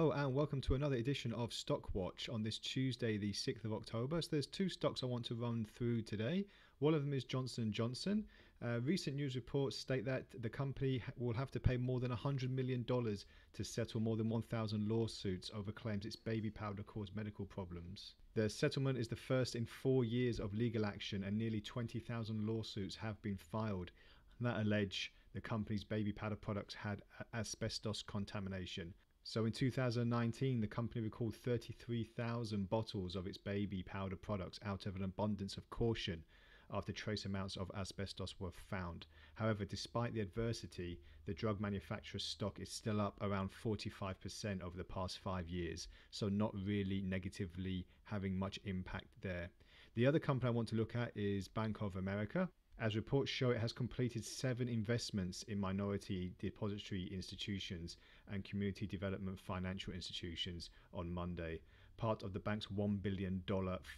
Hello and welcome to another edition of Stock Watch on this Tuesday, the 6th of October. So there's two stocks I want to run through today. One of them is Johnson & Johnson. Uh, recent news reports state that the company will have to pay more than $100 million to settle more than 1,000 lawsuits over claims its baby powder caused medical problems. The settlement is the first in four years of legal action and nearly 20,000 lawsuits have been filed that allege the company's baby powder products had asbestos contamination. So in 2019, the company recalled 33,000 bottles of its baby powder products out of an abundance of caution after trace amounts of asbestos were found. However, despite the adversity, the drug manufacturer's stock is still up around 45% over the past five years, so not really negatively having much impact there. The other company I want to look at is Bank of America. As reports show, it has completed seven investments in minority depository institutions and community development financial institutions on Monday, part of the bank's $1 billion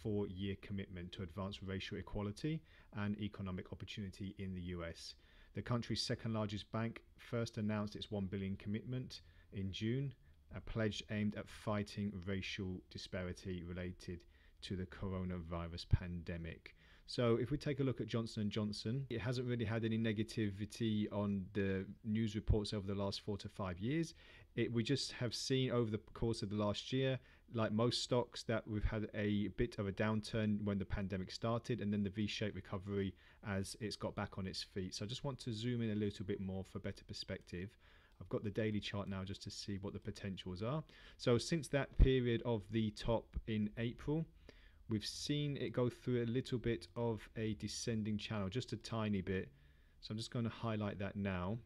four year commitment to advance racial equality and economic opportunity in the US. The country's second largest bank first announced its 1 billion commitment in June, a pledge aimed at fighting racial disparity related to the coronavirus pandemic. So if we take a look at Johnson & Johnson, it hasn't really had any negativity on the news reports over the last 4 to 5 years. It, we just have seen over the course of the last year like most stocks that we've had a bit of a downturn when the pandemic started and then the V-shaped recovery as it's got back on its feet. So I just want to zoom in a little bit more for better perspective. I've got the daily chart now just to see what the potentials are. So since that period of the top in April, we've seen it go through a little bit of a descending channel, just a tiny bit. So I'm just going to highlight that now.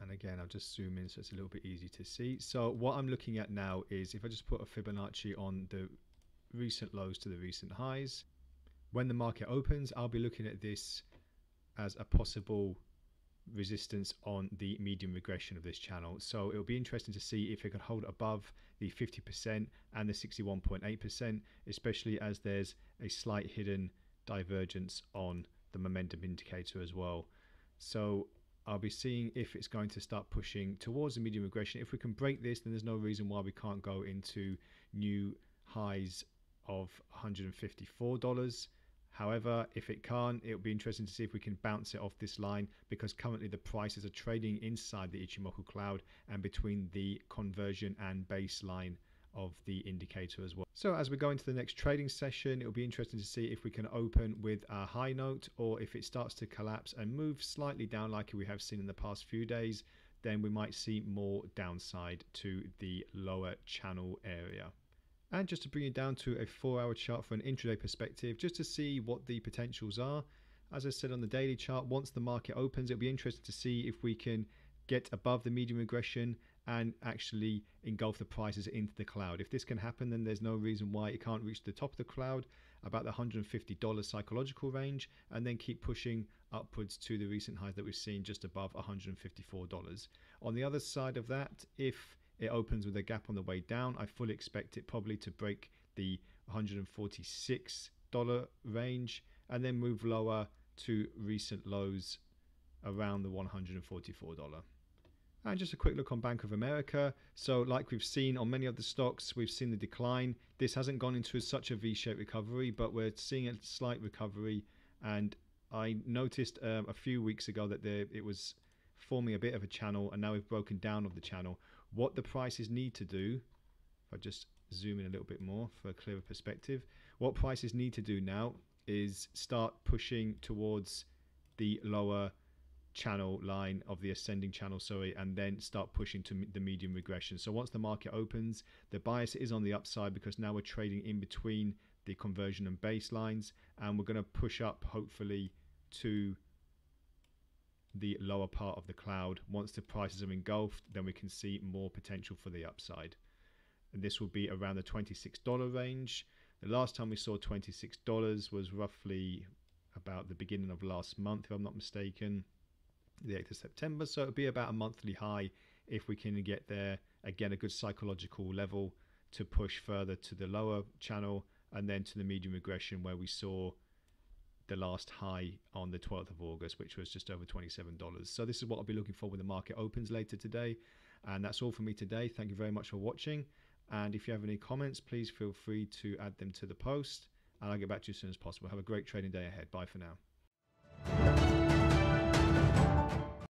And again, I'll just zoom in so it's a little bit easy to see. So what I'm looking at now is if I just put a Fibonacci on the recent lows to the recent highs, when the market opens, I'll be looking at this as a possible resistance on the medium regression of this channel. So it'll be interesting to see if it can hold above the 50% and the 61.8%, especially as there's a slight hidden divergence on the momentum indicator as well. So I'll be seeing if it's going to start pushing towards the medium regression. If we can break this, then there's no reason why we can't go into new highs of $154 However, if it can't, it'll be interesting to see if we can bounce it off this line because currently the prices are trading inside the Ichimoku cloud and between the conversion and baseline of the indicator as well. So as we go into the next trading session, it'll be interesting to see if we can open with a high note or if it starts to collapse and move slightly down like we have seen in the past few days, then we might see more downside to the lower channel area. And just to bring it down to a four hour chart for an intraday perspective, just to see what the potentials are. As I said on the daily chart, once the market opens, it'll be interesting to see if we can get above the medium regression and actually engulf the prices into the cloud. If this can happen, then there's no reason why it can't reach the top of the cloud, about the $150 psychological range, and then keep pushing upwards to the recent highs that we've seen just above $154. On the other side of that, if it opens with a gap on the way down. I fully expect it probably to break the $146 range and then move lower to recent lows around the $144. And just a quick look on Bank of America. So, like we've seen on many of the stocks, we've seen the decline. This hasn't gone into such a V shaped recovery, but we're seeing a slight recovery. And I noticed um, a few weeks ago that there, it was forming a bit of a channel and now we've broken down of the channel what the prices need to do if I just zoom in a little bit more for a clearer perspective what prices need to do now is start pushing towards the lower channel line of the ascending channel sorry and then start pushing to the medium regression. So once the market opens the bias is on the upside because now we're trading in between the conversion and baselines and we're going to push up hopefully to the lower part of the cloud. Once the prices are engulfed, then we can see more potential for the upside. And this will be around the $26 range. The last time we saw $26 was roughly about the beginning of last month, if I'm not mistaken, the 8th of September. So it'll be about a monthly high if we can get there. Again, a good psychological level to push further to the lower channel and then to the medium regression where we saw the last high on the 12th of August, which was just over $27. So this is what I'll be looking for when the market opens later today. And that's all for me today. Thank you very much for watching. And if you have any comments, please feel free to add them to the post. And I'll get back to you as soon as possible. Have a great trading day ahead. Bye for now.